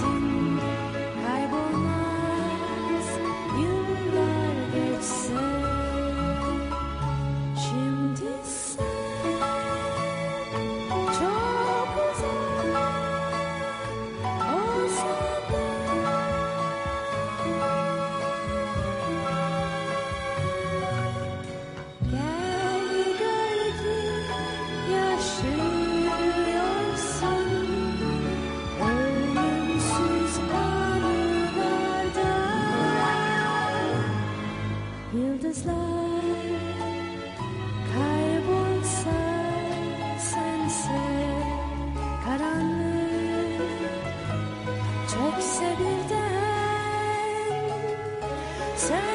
Yes. Yıldızlar kaybolsa sense karanlık çökse birden sen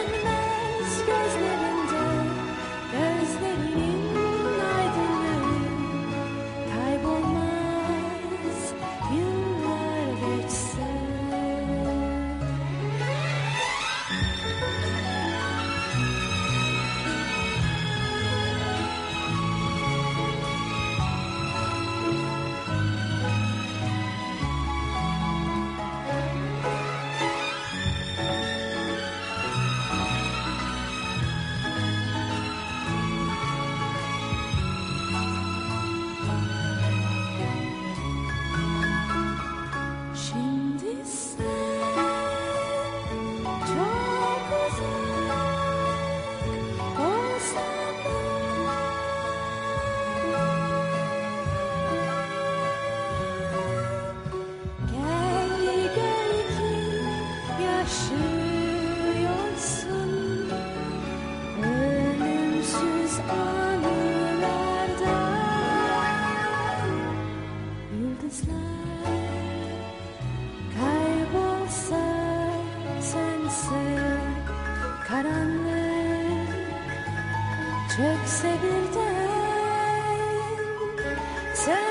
karanlık çökse birden sen